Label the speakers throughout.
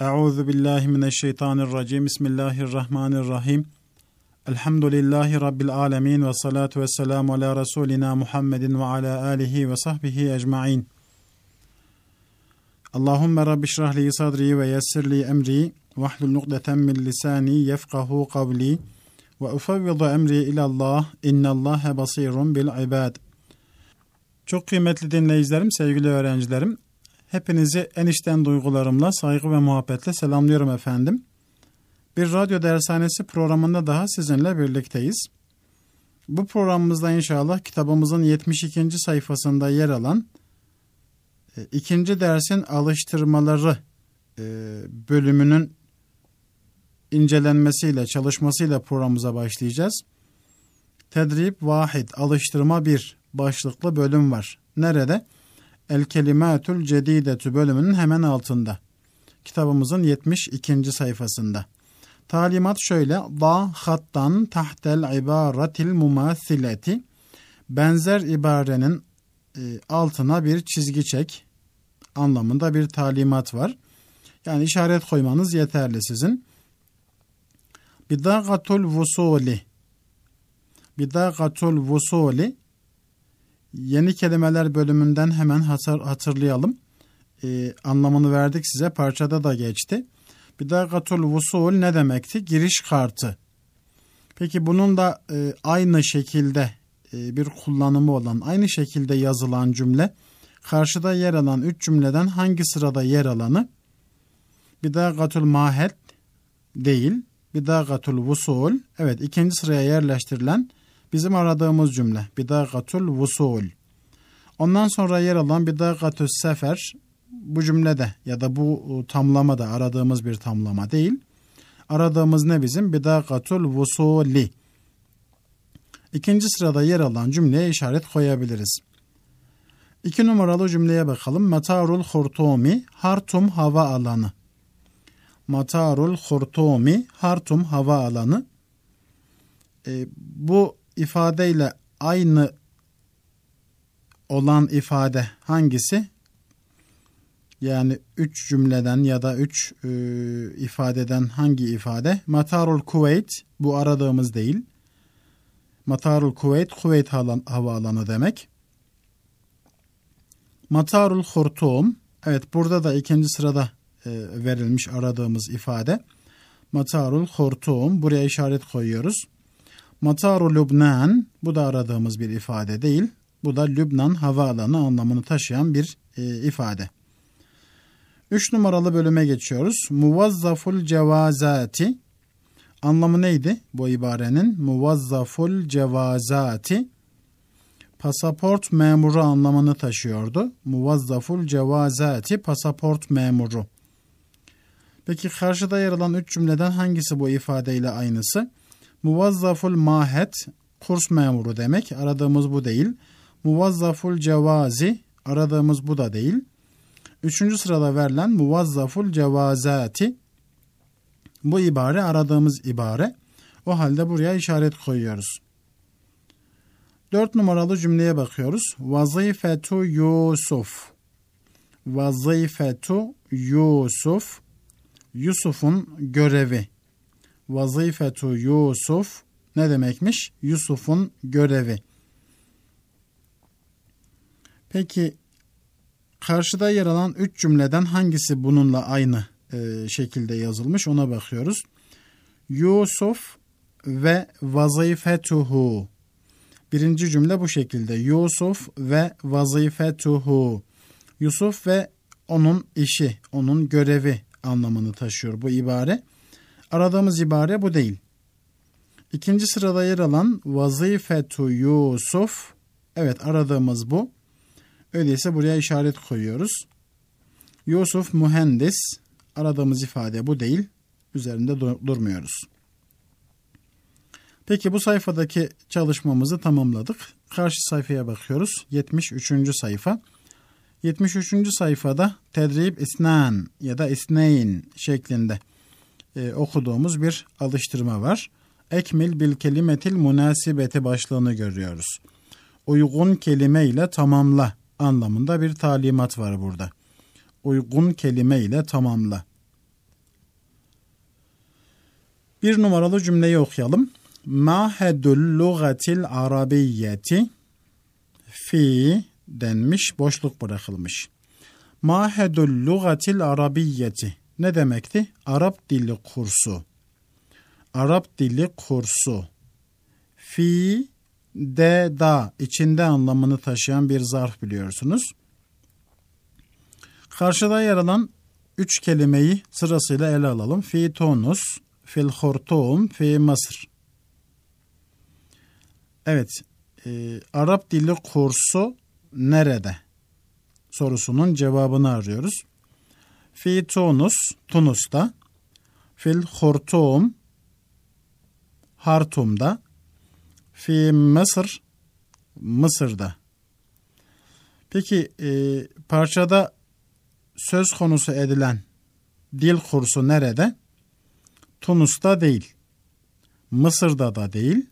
Speaker 1: Euzu billahi mineşşeytanirracim. Bismillahirrahmanirrahim. Elhamdülillahi rabbil alamin ve salatu vesselamu ala rasulina Muhammedin ve ala alihi ve sahbihi ecmaîn. Allahumme rabbi şrah li sadri ve yessir li emri ve hlul nukdeten min lisani yefkahu kavli ve ufevvidu emri ila Allah innallâhe basirun bil ibad. Çok kıymetli dinleyicilerim, sevgili öğrencilerim. Hepinizi enişten duygularımla, saygı ve muhabbetle selamlıyorum efendim. Bir radyo dershanesi programında daha sizinle birlikteyiz. Bu programımızda inşallah kitabımızın 72. sayfasında yer alan e, ikinci dersin alıştırmaları e, bölümünün incelenmesiyle, çalışmasıyla programımıza başlayacağız. Tedrib vahid, alıştırma bir başlıklı bölüm var. Nerede? El Kelimatül Cedidetü bölümünün hemen altında. Kitabımızın 72. sayfasında. Talimat şöyle. Da hattan tahtel ibaratil mumathileti. Benzer ibarenin e, altına bir çizgi çek anlamında bir talimat var. Yani işaret koymanız yeterli sizin. Bidagatul vusuli. Bidagatul vusuli Yeni kelimeler bölümünden hemen hatır, hatırlayalım. Ee, anlamını verdik size. Parçada da geçti. Bidagatul vusul ne demekti? Giriş kartı. Peki bunun da e, aynı şekilde e, bir kullanımı olan, aynı şekilde yazılan cümle karşıda yer alan üç cümleden hangi sırada yer alanı? Bidagatul mahet değil. Bidagatul vusul. Evet ikinci sıraya yerleştirilen bizim aradığımız cümle. Bidagatul vusul. Ondan sonra yer alan bidagatul sefer bu cümlede ya da bu tamlamada aradığımız bir tamlama değil. Aradığımız ne bizim? Bidagatul vusuli. İkinci sırada yer alan cümleye işaret koyabiliriz. İki numaralı cümleye bakalım. Matarul hurtumi hartum hava alanı. Matarul hurtumi hartum hava alanı. E, bu ifadeyle aynı olan ifade hangisi? Yani üç cümleden ya da üç e, ifadeden hangi ifade? Matarul Kuveyt bu aradığımız değil. Matarul Kuveyt, Kuveyt havaalanı demek. Matarul Hurtum, evet burada da ikinci sırada e, verilmiş aradığımız ifade. Matarul Hurtum, buraya işaret koyuyoruz. Mataru Lübnan bu da aradığımız bir ifade değil. Bu da Lübnan havaalanı anlamını taşıyan bir e, ifade. Üç numaralı bölüme geçiyoruz. Muvazzaful cevazati anlamı neydi bu ibarenin? Muvazzaful cevazati pasaport memuru anlamını taşıyordu. Muvazzaful cevazati pasaport memuru. Peki karşıda yer alan üç cümleden hangisi bu ifadeyle aynısı? Muvazzaful mahet kurs memuru demek. Aradığımız bu değil. Muvazzaful cevazi aradığımız bu da değil. Üçüncü sırada verilen muvazzaful cevazati bu ibare aradığımız ibare. O halde buraya işaret koyuyoruz. Dört numaralı cümleye bakıyoruz. Vazifetu Yusuf. Vazifetu Yusuf. Yusuf'un görevi vazifetu Yusuf ne demekmiş? Yusuf'un görevi. Peki karşıda yer alan üç cümleden hangisi bununla aynı e, şekilde yazılmış ona bakıyoruz. Yusuf ve vazifetuhu. Birinci cümle bu şekilde. Yusuf ve vazifetuhu. Yusuf ve onun işi, onun görevi anlamını taşıyor bu ibare. Aradığımız ibare bu değil. İkinci sırada yer alan vazifetu Yusuf. Evet aradığımız bu. Öyleyse buraya işaret koyuyoruz. Yusuf mühendis. Aradığımız ifade bu değil. Üzerinde dur- durmuyoruz. Peki bu sayfadaki çalışmamızı tamamladık. Karşı sayfaya bakıyoruz. 73. sayfa. 73. sayfada tedrib isnan ya da isneyn şeklinde e, okuduğumuz bir alıştırma var. Ekmil bil kelimetil münasibeti başlığını görüyoruz. Uygun kelime ile tamamla anlamında bir talimat var burada. Uygun kelime ile tamamla. Bir numaralı cümleyi okuyalım. Mahedul lugatil arabiyyeti fi denmiş, boşluk bırakılmış. Mahedul lugatil arabiyyeti ne demekti? Arap dili kursu. Arap dili kursu. Fi de da içinde anlamını taşıyan bir zarf biliyorsunuz. Karşıda yer alan üç kelimeyi sırasıyla ele alalım. Fi Tunus, fil hortum, fi Mısır. Evet, e, Arap dili kursu nerede? Sorusunun cevabını arıyoruz. Fi Tunus, Tunus'ta. Fil hortum, Hartum'da. Fi Mısır, Mısır'da. Peki e, parçada söz konusu edilen dil kursu nerede? Tunus'ta değil. Mısır'da da değil.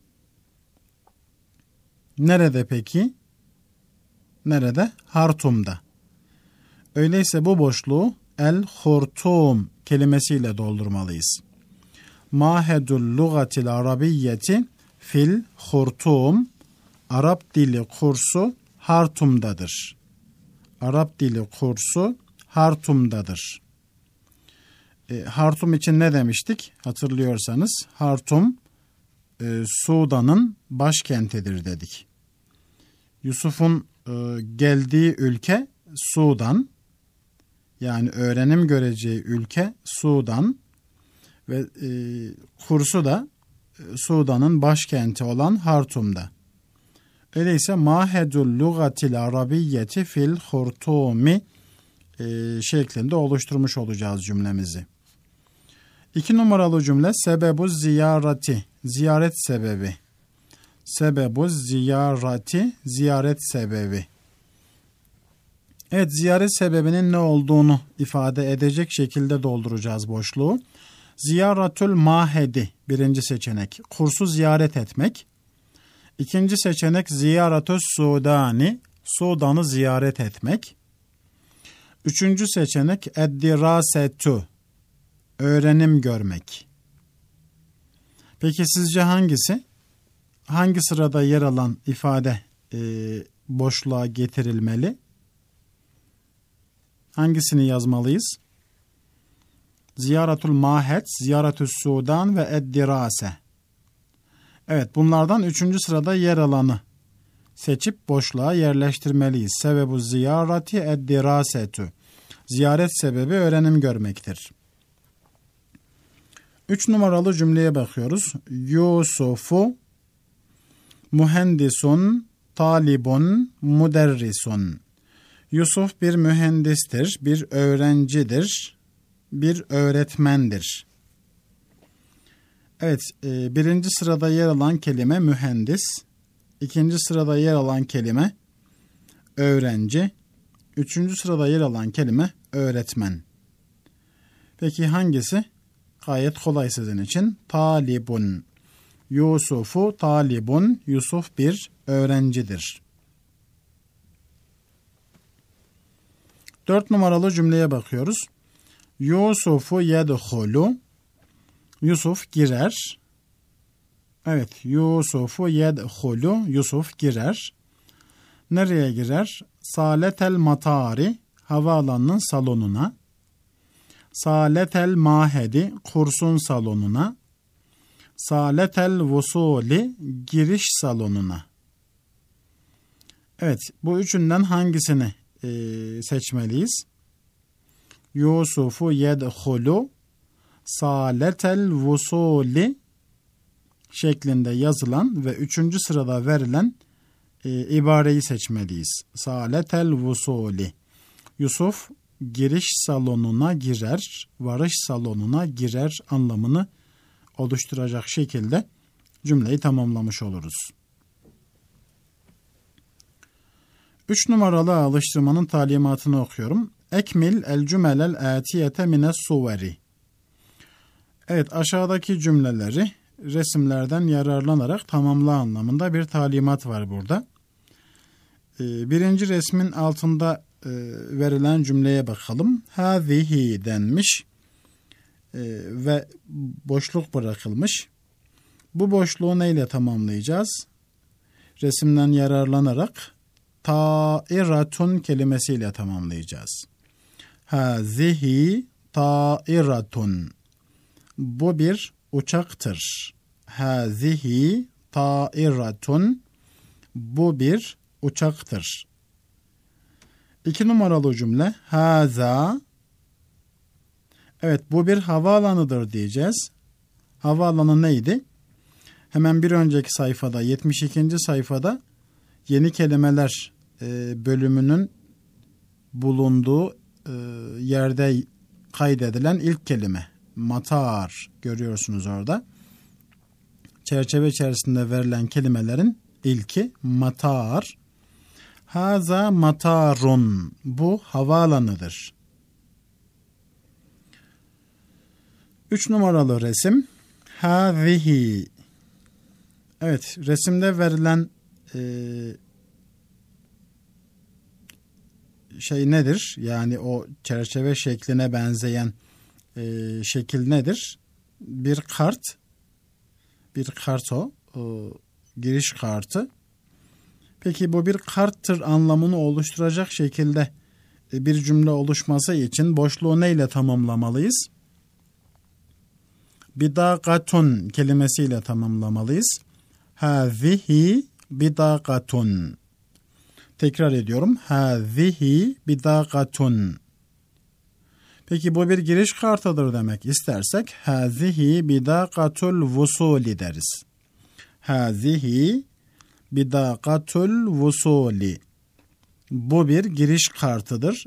Speaker 1: Nerede peki? Nerede? Hartum'da. Öyleyse bu boşluğu el hurtum kelimesiyle doldurmalıyız. Mahedul lugatil arabiyyeti fil hurtum Arap dili kursu Hartum'dadır. Arap dili kursu Hartum'dadır. E, Hartum için ne demiştik? Hatırlıyorsanız Hartum e, Sudan'ın başkentidir dedik. Yusuf'un e, geldiği ülke Sudan. Yani öğrenim göreceği ülke Sudan ve e, kursu da e, Sudan'ın başkenti olan Hartum'da. Öyleyse mahedul lugatil arabiyyeti fil hurtumi e, şeklinde oluşturmuş olacağız cümlemizi. İki numaralı cümle sebebu ziyarati, ziyaret sebebi. Sebebu ziyarati, ziyaret sebebi. Evet, ziyaret sebebinin ne olduğunu ifade edecek şekilde dolduracağız boşluğu. Ziyaratül mahedi birinci seçenek. Kursu ziyaret etmek. İkinci seçenek ziyaretü sudani. Sudan'ı ziyaret etmek. Üçüncü seçenek eddirasetu. Öğrenim görmek. Peki sizce hangisi? Hangi sırada yer alan ifade e, boşluğa getirilmeli? Hangisini yazmalıyız? Ziyaretul mahet, ziyaretül sudan ve eddirase. Evet bunlardan üçüncü sırada yer alanı seçip boşluğa yerleştirmeliyiz. Sebebu ziyarati eddirasetü. Ziyaret sebebi öğrenim görmektir. Üç numaralı cümleye bakıyoruz. Yusufu mühendisun, talibun, muderrisun. Yusuf bir mühendistir, bir öğrencidir, bir öğretmendir. Evet, e, birinci sırada yer alan kelime mühendis, ikinci sırada yer alan kelime öğrenci, üçüncü sırada yer alan kelime öğretmen. Peki hangisi? Gayet kolay sizin için. Talibun. Yusufu talibun. Yusuf bir öğrencidir. Dört numaralı cümleye bakıyoruz. Yusufu yedhulu. Yusuf girer. Evet, Yusufu yedhulu. Yusuf girer. Nereye girer? Saletel matari. Havaalanının salonuna. Saletel mahedi. Kursun salonuna. Saletel vusuli. Giriş salonuna. Evet, bu üçünden hangisini e, seçmeliyiz? Yusufu yedhulu saletel vusuli şeklinde yazılan ve üçüncü sırada verilen e, ibareyi seçmeliyiz. Saletel vusuli. Yusuf giriş salonuna girer, varış salonuna girer anlamını oluşturacak şekilde cümleyi tamamlamış oluruz. Üç numaralı alıştırmanın talimatını okuyorum. Ekmil el cümelel atiyete mine suveri. Evet aşağıdaki cümleleri resimlerden yararlanarak tamamla anlamında bir talimat var burada. Ee, birinci resmin altında e, verilen cümleye bakalım. Hazihi denmiş. e, ve boşluk bırakılmış. Bu boşluğu neyle tamamlayacağız? Resimden yararlanarak tairatun kelimesiyle tamamlayacağız. Hazihi tairatun. Bu bir uçaktır. Hazihi tairatun. Bu bir uçaktır. İki numaralı cümle. Haza. Evet bu bir havaalanıdır diyeceğiz. Havaalanı neydi? Hemen bir önceki sayfada 72. sayfada yeni kelimeler e, bölümünün bulunduğu e, yerde kaydedilen ilk kelime matar görüyorsunuz orada. Çerçeve içerisinde verilen kelimelerin ilki matar. Haza matarun. Bu havaalanıdır. Üç numaralı resim. Hazihi. Evet resimde verilen e, şey nedir? Yani o çerçeve şekline benzeyen e, şekil nedir? Bir kart, bir karto, e, giriş kartı. Peki bu bir karttır anlamını oluşturacak şekilde e, bir cümle oluşması için boşluğu neyle tamamlamalıyız? Bidakatun kelimesiyle tamamlamalıyız. Hazihi bidakatun. Tekrar ediyorum. Hazihi bidakatun. Peki bu bir giriş kartıdır demek istersek hazihi bidakatul vusuli deriz. Hazihi bidakatul vusuli. Bu bir giriş kartıdır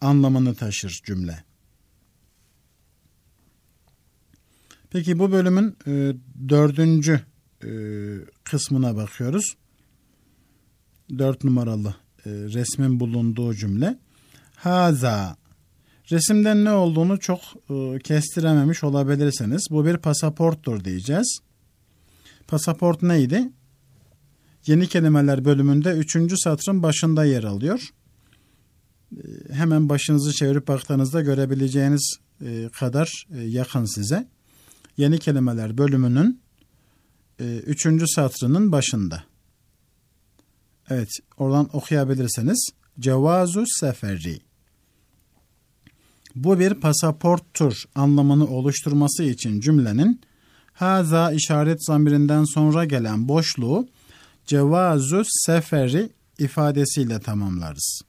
Speaker 1: anlamını taşır cümle. Peki bu bölümün e, dördüncü e, kısmına bakıyoruz. Dört numaralı e, resmin bulunduğu cümle. Haza. Resimden ne olduğunu çok e, kestirememiş olabilirsiniz. Bu bir pasaporttur diyeceğiz. Pasaport neydi? Yeni kelimeler bölümünde üçüncü satırın başında yer alıyor. E, hemen başınızı çevirip baktığınızda görebileceğiniz e, kadar e, yakın size. Yeni kelimeler bölümünün e, üçüncü satrının başında. Evet, oradan okuyabilirseniz. Cevazu seferi. Bu bir pasaporttur anlamını oluşturması için cümlenin haza işaret zamirinden sonra gelen boşluğu cevazu seferi ifadesiyle tamamlarız.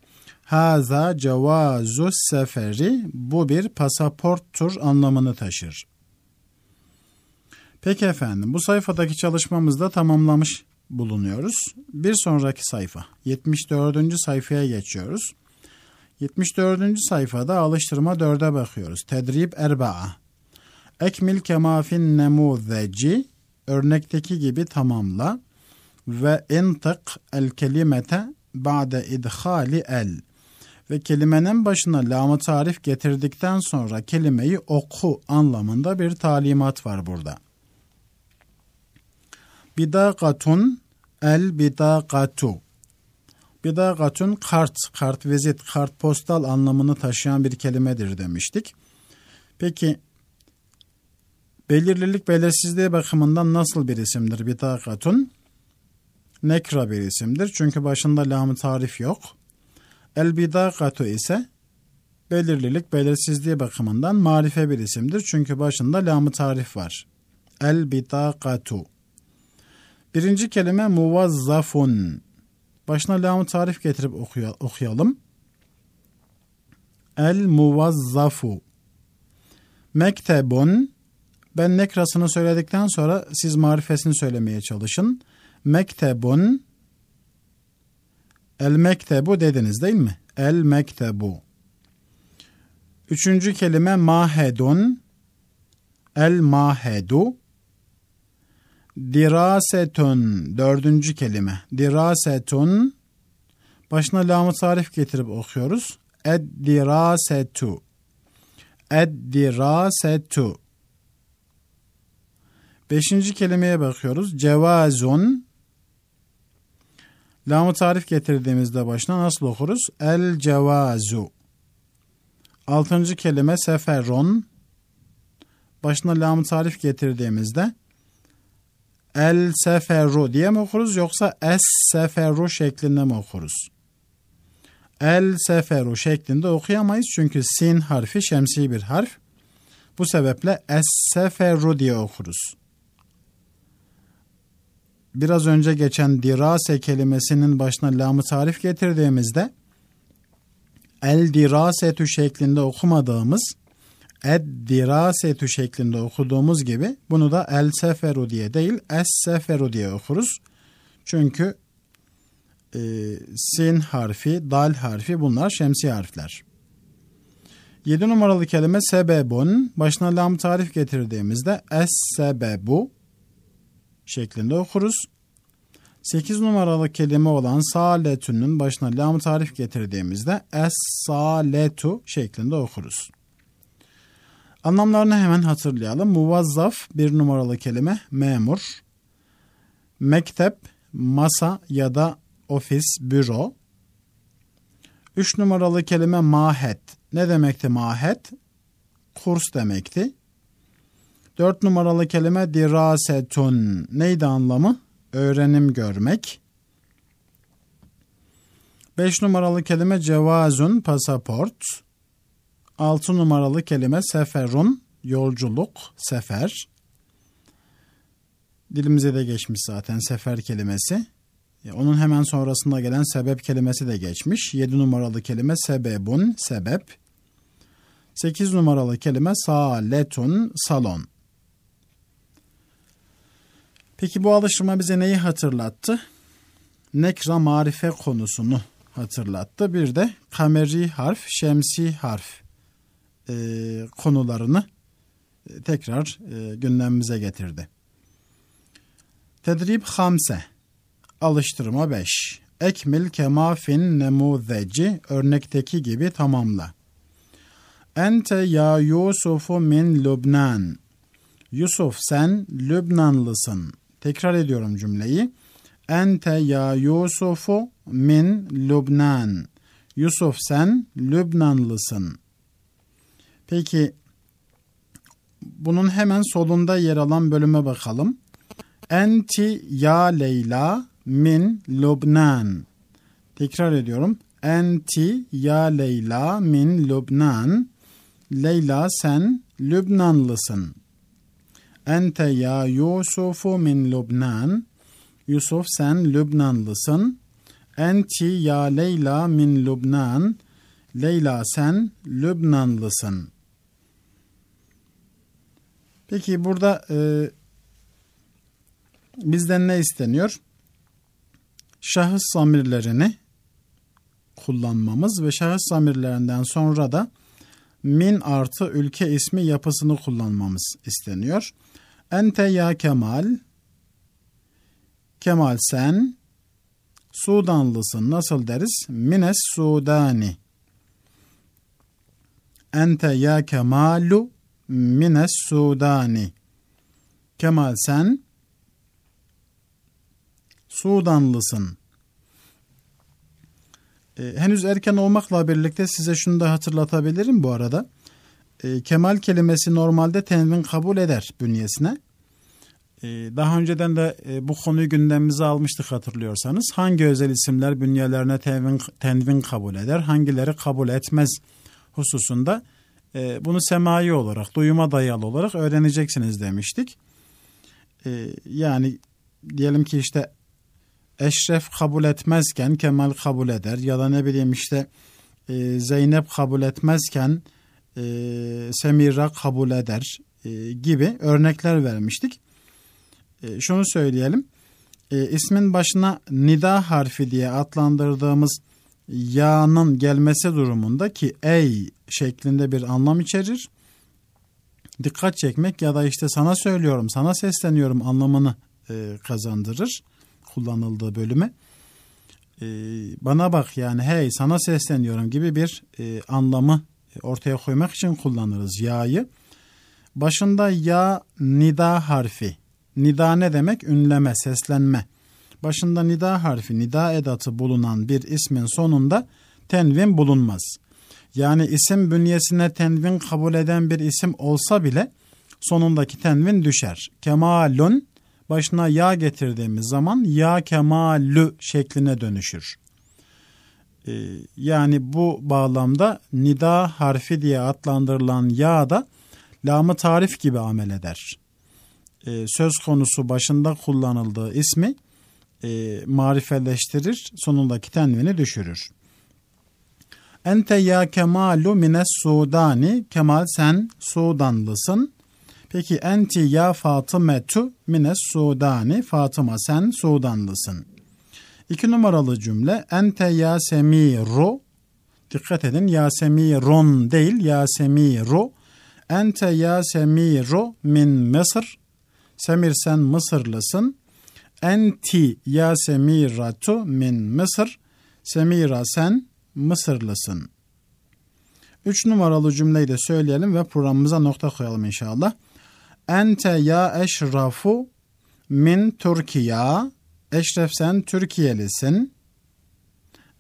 Speaker 1: Haza cevazu seferi bu bir pasaporttur anlamını taşır. Peki efendim bu sayfadaki çalışmamızda tamamlamış bulunuyoruz. Bir sonraki sayfa 74. sayfaya geçiyoruz. 74. sayfada alıştırma 4'e bakıyoruz. Tedrib erba'a. Ekmil kemafin nemuzeci örnekteki gibi tamamla ve intık el kelimete ba'de idhali el ve kelimenin başına lam tarif getirdikten sonra kelimeyi oku anlamında bir talimat var burada. Bidakatun el bidakatu. Bidakatun kart, kart vizit, kart postal anlamını taşıyan bir kelimedir demiştik. Peki belirlilik belirsizliği bakımından nasıl bir isimdir bidakatun? Nekra bir isimdir çünkü başında lam tarif yok. El bidakatu ise belirlilik belirsizliği bakımından marife bir isimdir çünkü başında lam tarif var. El bidakatu. Birinci kelime muvazzafun. Başına lam tarif getirip okuyalım. El muvazzafu. Mektebun. Ben nekrasını söyledikten sonra siz marifesini söylemeye çalışın. Mektebun. El mektebu dediniz değil mi? El mektebu. Üçüncü kelime mahedun. El mahedu. Dirasetun dördüncü kelime. Dirasetun başına lamı tarif getirip okuyoruz. Ed dirasetu. Ed dirasetu. Beşinci kelimeye bakıyoruz. Cevazun. Lamı tarif getirdiğimizde başına nasıl okuruz? El cevazu. Altıncı kelime seferun. başına lam tarif getirdiğimizde el seferu diye mi okuruz yoksa es seferu şeklinde mi okuruz? El seferu şeklinde okuyamayız çünkü sin harfi şemsi bir harf. Bu sebeple es seferu diye okuruz. Biraz önce geçen dirase kelimesinin başına lamı tarif getirdiğimizde el dirasetü şeklinde okumadığımız ed dirasetü şeklinde okuduğumuz gibi bunu da el seferu diye değil es seferu diye okuruz. Çünkü e, sin harfi, dal harfi bunlar şemsi harfler. 7 numaralı kelime sebebun başına lam tarif getirdiğimizde es sebebu şeklinde okuruz. 8 numaralı kelime olan saletünün başına lam tarif getirdiğimizde es saletu şeklinde okuruz. Anlamlarını hemen hatırlayalım. Muvazzaf bir numaralı kelime memur. Mektep, masa ya da ofis, büro. Üç numaralı kelime mahet. Ne demekti mahet? Kurs demekti. Dört numaralı kelime dirasetun. Neydi anlamı? Öğrenim görmek. Beş numaralı kelime cevazun, pasaport. Altı numaralı kelime seferun, yolculuk, sefer. Dilimize de geçmiş zaten sefer kelimesi. E, onun hemen sonrasında gelen sebep kelimesi de geçmiş. 7 numaralı kelime sebebun, sebep. 8 numaralı kelime saletun, salon. Peki bu alıştırma bize neyi hatırlattı? Nekra marife konusunu hatırlattı. Bir de kameri harf, şemsi harf e, konularını e, tekrar e, gündemimize getirdi. Tedrib hamse Alıştırma 5 Ekmil kemafin nemuzeci örnekteki gibi tamamla. Ente ya Yusufu min Lübnan. Yusuf sen Lübnanlısın. Tekrar ediyorum cümleyi. Ente ya Yusufu min Lübnan. Yusuf sen Lübnanlısın. Peki bunun hemen solunda yer alan bölüme bakalım. Enti ya Leyla min Lübnan. Tekrar ediyorum. Enti ya Leyla min Lübnan. Leyla sen Lübnanlısın. Ente ya Yusufu min Lübnan. Yusuf sen Lübnanlısın. Enti ya Leyla min Lübnan. Leyla sen Lübnanlısın. Peki burada e, bizden ne isteniyor? Şahıs zamirlerini kullanmamız ve şahıs zamirlerinden sonra da min artı ülke ismi yapısını kullanmamız isteniyor. Ente ya Kemal, Kemal sen, Sudanlısın nasıl deriz? Mines Sudani. Ente ya Kemalu mines Sudani. Kemal sen Sudanlısın. E, henüz erken olmakla birlikte size şunu da hatırlatabilirim bu arada. E, Kemal kelimesi normalde tenvin kabul eder bünyesine. E, daha önceden de e, bu konuyu gündemimize almıştık hatırlıyorsanız. Hangi özel isimler bünyelerine tenvin, tenvin kabul eder, hangileri kabul etmez hususunda e, bunu semai olarak, duyuma dayalı olarak öğreneceksiniz demiştik. E, yani diyelim ki işte Eşref kabul etmezken Kemal kabul eder ya da ne bileyim işte e, Zeynep kabul etmezken e, Semira kabul eder e, gibi örnekler vermiştik. E, şunu söyleyelim. E, ismin başına nida harfi diye adlandırdığımız ya'nın gelmesi durumunda ki ey şeklinde bir anlam içerir. Dikkat çekmek ya da işte sana söylüyorum, sana sesleniyorum anlamını e, kazandırır kullanıldığı bölüme. E, bana bak yani hey sana sesleniyorum gibi bir e, anlamı ortaya koymak için kullanırız ya'yı. Başında ya nida harfi. Nida ne demek? Ünleme, seslenme. Başında nida harfi, nida edatı bulunan bir ismin sonunda tenvin bulunmaz. Yani isim bünyesine tenvin kabul eden bir isim olsa bile sonundaki tenvin düşer. Kemalun başına ya getirdiğimiz zaman ya kemalü şekline dönüşür. Ee, yani bu bağlamda nida harfi diye adlandırılan ya da lamı tarif gibi amel eder. Ee, söz konusu başında kullanıldığı ismi e, marifeleştirir, sonundaki tenvini düşürür. Ente ya kemalu mines Sudani. Kemal sen Sudanlısın. Peki enti ya Fatımetu mines Sudani. Fatıma sen Sudanlısın. İki numaralı cümle ente ya semiru. Dikkat edin ya semirun değil ya semiru. Ente ya semiru min Mısır. Semir sen Mısırlısın. Enti ya semiratu min Mısır. Semira sen Mısırlısın. Üç numaralı cümleyi de söyleyelim ve programımıza nokta koyalım inşallah. Ente ya eşrafu min Türkiye. Eşref sen Türkiye'lisin.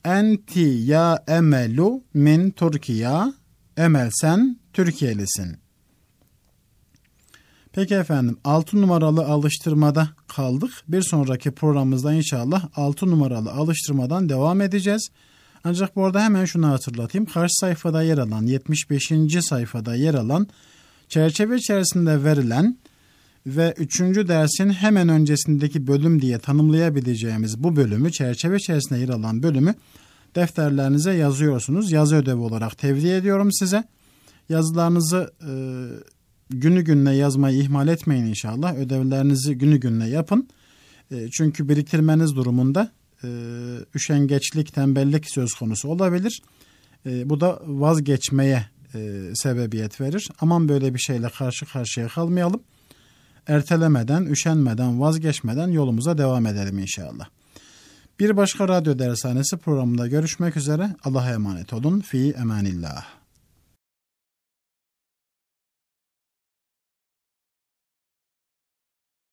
Speaker 1: Enti ya emelu min Türkiye. Emel sen Türkiye'lisin. Peki efendim 6 numaralı alıştırmada kaldık. Bir sonraki programımızda inşallah 6 numaralı alıştırmadan devam edeceğiz. Ancak bu arada hemen şunu hatırlatayım. Karşı sayfada yer alan 75. sayfada yer alan çerçeve içerisinde verilen ve 3. dersin hemen öncesindeki bölüm diye tanımlayabileceğimiz bu bölümü çerçeve içerisinde yer alan bölümü defterlerinize yazıyorsunuz. Yazı ödevi olarak tevdi ediyorum size. Yazılarınızı e, günü gününe yazmayı ihmal etmeyin inşallah. Ödevlerinizi günü gününe yapın. E, çünkü biriktirmeniz durumunda e, üşengeçlik, tembellik söz konusu olabilir. E, bu da vazgeçmeye e, sebebiyet verir. Aman böyle bir şeyle karşı karşıya kalmayalım. Ertelemeden, üşenmeden, vazgeçmeden yolumuza devam edelim inşallah. Bir başka radyo dershanesi programında görüşmek üzere. Allah'a emanet olun. Fi emanillah.